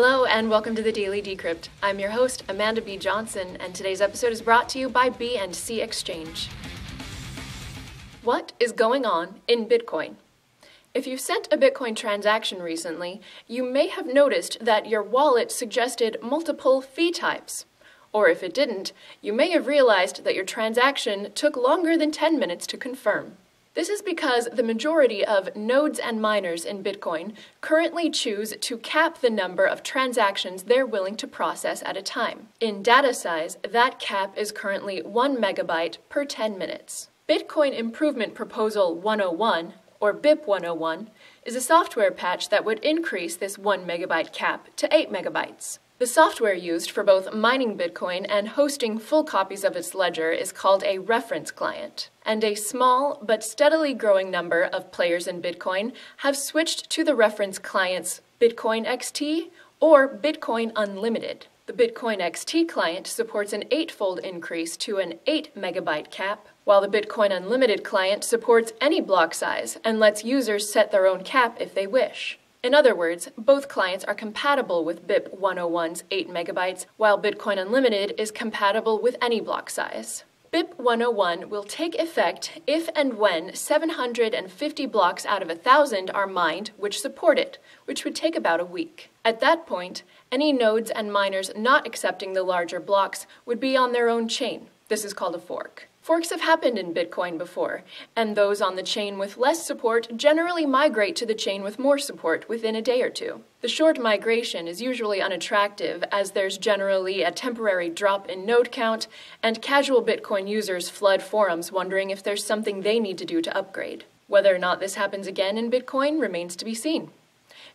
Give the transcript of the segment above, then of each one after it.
Hello and welcome to the Daily Decrypt. I'm your host, Amanda B. Johnson, and today's episode is brought to you by B&C Exchange. What is going on in Bitcoin? If you sent a Bitcoin transaction recently, you may have noticed that your wallet suggested multiple fee types. Or if it didn't, you may have realized that your transaction took longer than 10 minutes to confirm. This is because the majority of nodes and miners in Bitcoin currently choose to cap the number of transactions they're willing to process at a time. In data size, that cap is currently 1 megabyte per 10 minutes. Bitcoin Improvement Proposal 101, or BIP 101, is a software patch that would increase this 1 megabyte cap to 8 megabytes. The software used for both mining Bitcoin and hosting full copies of its ledger is called a reference client. And a small but steadily growing number of players in Bitcoin have switched to the reference clients Bitcoin XT or Bitcoin Unlimited. The Bitcoin XT client supports an eightfold increase to an 8 megabyte cap, while the Bitcoin Unlimited client supports any block size and lets users set their own cap if they wish. In other words, both clients are compatible with BIP 101's 8 megabytes, while Bitcoin Unlimited is compatible with any block size. BIP 101 will take effect if and when 750 blocks out of 1,000 are mined which support it, which would take about a week. At that point, any nodes and miners not accepting the larger blocks would be on their own chain. This is called a fork. Forks have happened in Bitcoin before, and those on the chain with less support generally migrate to the chain with more support within a day or two. The short migration is usually unattractive as there's generally a temporary drop in node count, and casual Bitcoin users flood forums wondering if there's something they need to do to upgrade. Whether or not this happens again in Bitcoin remains to be seen.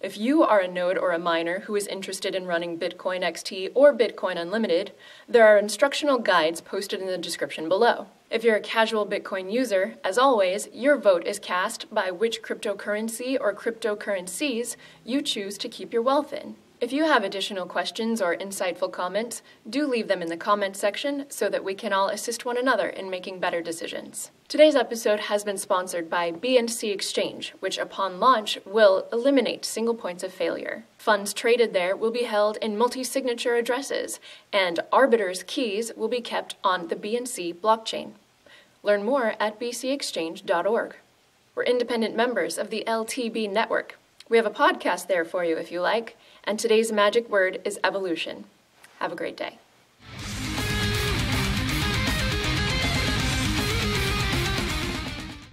If you are a node or a miner who is interested in running Bitcoin XT or Bitcoin Unlimited, there are instructional guides posted in the description below. If you're a casual Bitcoin user, as always, your vote is cast by which cryptocurrency or cryptocurrencies you choose to keep your wealth in. If you have additional questions or insightful comments, do leave them in the comments section so that we can all assist one another in making better decisions. Today's episode has been sponsored by B&C Exchange, which upon launch will eliminate single points of failure. Funds traded there will be held in multi-signature addresses, and arbiters' keys will be kept on the B&C blockchain. Learn more at bcexchange.org. We're independent members of the LTB network. We have a podcast there for you if you like and today's magic word is evolution. Have a great day.